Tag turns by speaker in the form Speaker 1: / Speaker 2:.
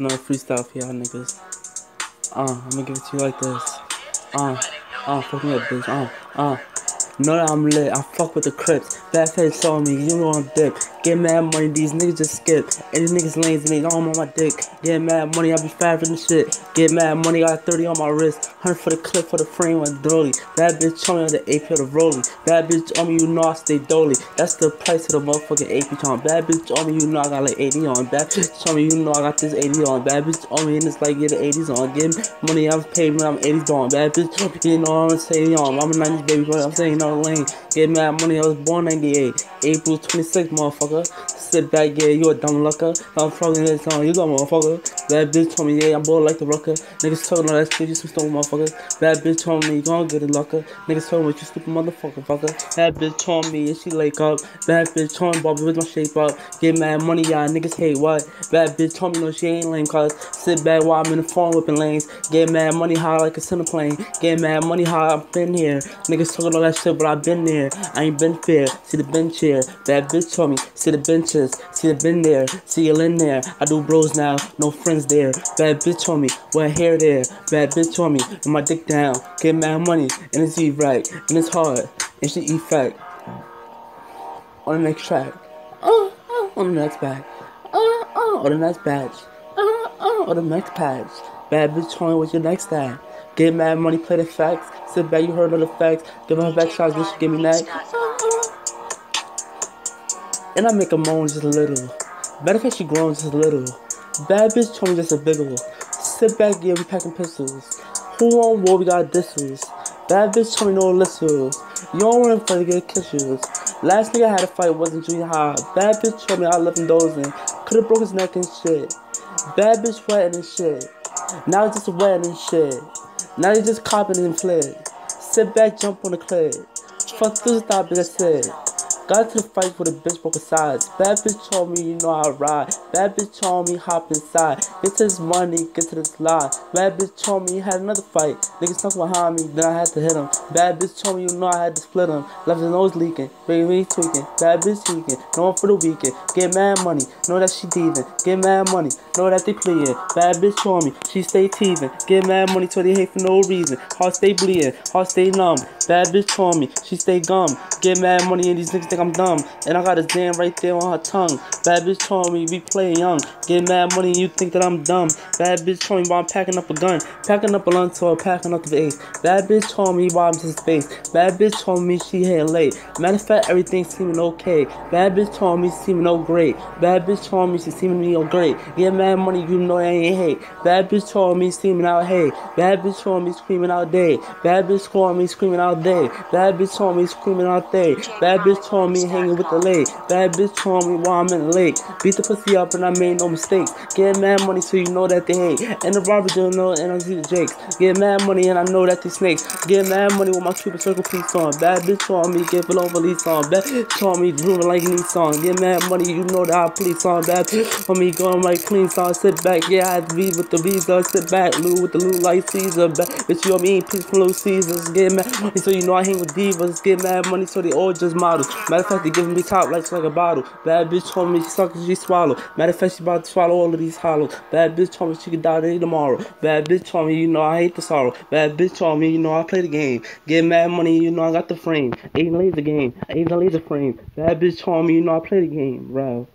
Speaker 1: another freestyle for y'all niggas. Uh, I'm gonna give it to you like this. Uh, uh, fuck me up, bitch. Uh, uh. Know that I'm lit, I fuck with the Crips. Bad face on me, you know I'm dick. Get mad money, these niggas just skip. And these niggas lanes and they all on my dick. Get mad money, I be fatter the shit. Get mad money, I got 30 on my wrist. 100 for the clip for the frame with dolly. Bad bitch on me on the AP of the rolling. Bad bitch on me, you know I stay dolly. That's the price of the motherfucking AP on. Bad bitch on me, you know I got like 80 on. Bad bitch on me, you know I got this 80 on. Bad bitch on me, and it's like get the 80s on. Get money, I was paid when I'm 80s on. Bad bitch, you know I'm saying on. I'm a 90s baby, but I'm saying no lane. Get mad money, I was born 98. April 26th, motherfucker. Sit back, yeah, you a dumb lucker. I'm fucking this song, you dumb motherfucker. That bitch told me, yeah, I'm bored like the rucker. Niggas talking all that shit, you some stupid motherfucker. That bitch told me, you gon' get it, lucker. Niggas told me, you stupid motherfucker, fucker. That bitch told me, and she lake up. That bitch told me, Bobby, with my shape up. Get mad money, y'all niggas hate what? That bitch told me, no, she ain't lame, cause sit back while I'm in the phone whipping lanes. Get mad money high like a center plane. Get mad money high, I've been here. Niggas talking all that shit, but I've been there. I ain't been fair. See the bench here. That bitch told me, see the See the been there. See you in there. I do bros now, no friends there. Bad bitch on me, wear hair there. Bad bitch on me, with my dick down. Get mad money, and it's eat right, and it's hard, and she eat fat. On the next track. Oh, oh, on the next bag. Oh, oh, uh, on the next badge. Oh, oh, on the next patch. Bad bitch on me what's your next tag. Get mad money, play the facts. Sit back, you heard all the facts. Give her back shots, bitch, give me that. And I make a moan just a little. Better if she grown just a little. Bad bitch told me just a biggle. Sit back, yeah, we packing pistols. Who on war, we got disses. Bad bitch told me no listles. You don't want to fight to get kisses. Last nigga I had a fight wasn't junior high. Bad bitch told me I left him dozing. Could've broke his neck and shit. Bad bitch wetting and shit. Now it's just wetting and shit. Now they just copping and fled. Sit back, jump on the clip. Fuck this stop, bitch, I said. Got to fight for the bitch broke sides. Bad bitch told me you know how I ride. Bad bitch told me hop inside. Get to this money, get to this lie. Bad bitch told me you had another fight. Niggas stuck behind me, then I had to hit him. Bad bitch told me you know I had to split him. Left his nose leaking, baby me tweaking. Bad bitch tweaking, no one for the weekend. Get mad money, know that she thieving. Get mad money, know that they pleading. Bad bitch told me she stay teething. Get mad money so they hate for no reason. Heart stay bleeding, heart stay numb. Bad bitch told me she stay gum. Get mad money and these niggas think I'm dumb. And I got a damn right there on her tongue. Bad bitch told me we play young. Get mad money and you think that I'm dumb. Bad bitch told me while I'm packing up a gun. Packing up a lunch or packing up the ace. Bad bitch told me while I'm Bad bitch told me she here late. Matter of fact, everything seeming okay. Bad bitch told me seeming no great. Bad bitch told me she seeming no great. Get mad money, you know I ain't hate. Bad bitch told me seeming out hate. Bad bitch told me screaming out day. Bad bitch told me screaming out day. Bad bitch told me screaming out day. Bad bitch told me hanging with the lake. Bad bitch told me while I'm in the lake. Beat the pussy up and I made no mistakes. Get mad money so you know that they hate. And the robbers don't know and I see the jakes. Get mad money and I know that they snakes. Get mad money with my Cupid circle piece on. Bad bitch told me get below release on. Bad bitch told me grooving like me song. Get mad money, you know that I police on. Bad bitch told me going like clean song. Sit back, yeah, I be with the visa. Sit back, Lou with the Lou like Caesar. Bad bitch, you know me, peace from Little Caesars. Get mad money so you know I hang with divas. Get mad money so they all just models. Matter of fact, they giving me top lights like a bottle. Bad bitch told me she suck she swallow. Matter of fact, she about to swallow all of these hollows. Bad bitch told me she could die today tomorrow. Bad bitch told me, you know I hate the sorrow. Bad bitch told me, you know I play the game. Get mad money, you know I got the frame. Ain't laser game. Ain't the laser frame. Bad bitch told me, you know I play the game, bro.